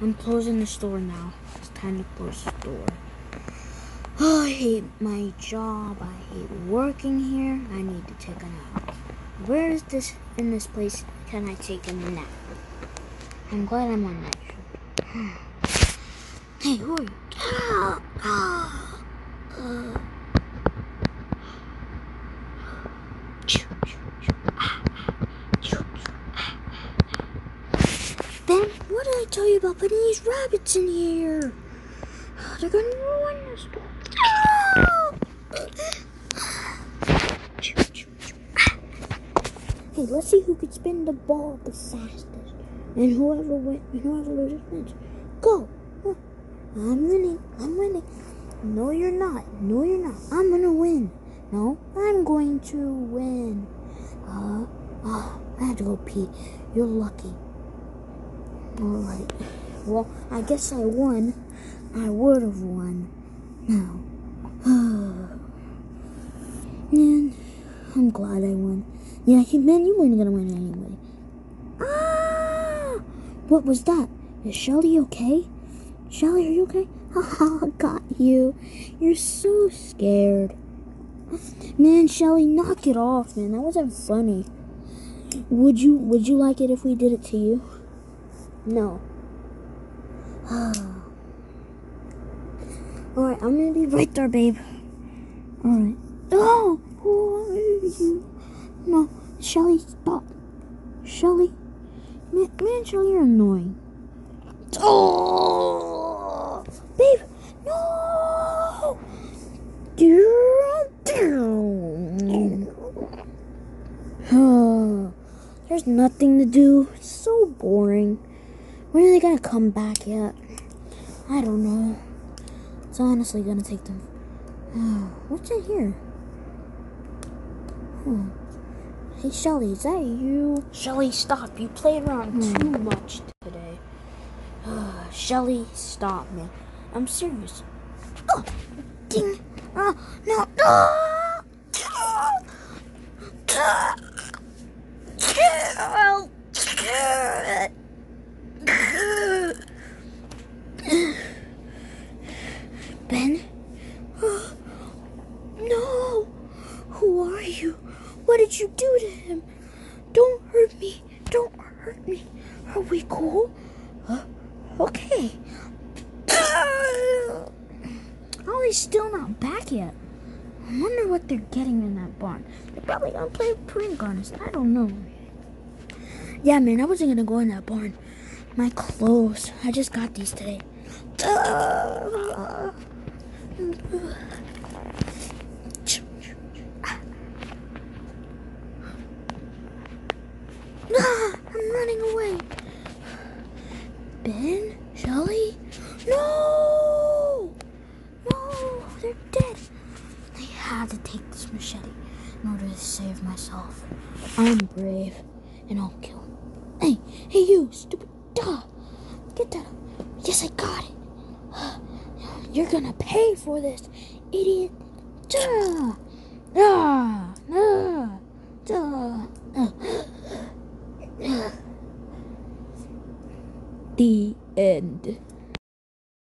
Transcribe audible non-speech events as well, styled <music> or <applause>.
I'm closing the store now. It's time to close the store. Oh, I hate my job. I hate working here. I need to take a nap. Where is this in this place can I take a nap? I'm glad I'm on night shift. <sighs> hey, who are you? Uh. <gasps> Ben, what did I tell you about putting these rabbits in here? <sighs> They're gonna ruin this. Hey, let's see who can spin the ball the fastest. And whoever win, whoever loses wins. Go. I'm winning. I'm winning. No, you're not. No, you're not. I'm gonna win. No, I'm going to win. Uh, oh, I have to go pee. You're lucky. Alright. Well, I guess I won. I would have won. Now. <sighs> Man, I'm glad I won. Yeah, man, you weren't gonna win anyway. Ah! What was that? Is Shelly okay? Shelly, are you okay? <laughs> Haha, got you. You're so scared. Man, Shelly, knock it off, man. That wasn't funny. Would you would you like it if we did it to you? No. <sighs> Alright, I'm gonna be right there, babe. Alright. <gasps> Oh! Who are you? No. Shelly, stop. Shelly. Man, man Shelly, you're annoying. Oh! Babe! No! <sighs> There's nothing to do. It's so boring. When are they gonna come back yet? I don't know. It's honestly gonna take them. <sighs> What's in here? Hmm. Hey Shelly, is that you? Shelly, stop. You played around hmm. too much today. <sighs> Shelly, stop, man. I'm serious. Oh, ding. Oh, no. Oh. Ben? no! Who are you? What did you do to him? Don't hurt me. Don't hurt me. Are we cool? Uh, okay. Ollie's still not back yet. I wonder what they're getting in that barn. They're probably gonna play a prank on us. I don't know. Yeah, man, I wasn't gonna go in that barn. My clothes. I just got these today. Ah, <gasps> I'm running away. Ben? Shelly? No! No! They're dead. I had to take this machete in order to save myself. I'm brave, and I'll kill him. Hey, hey, you, stupid Duh! Get that. Yes, I got it. <gasps> You're gonna pay for this, idiot. Duh! Ah! Ah! Duh! The end.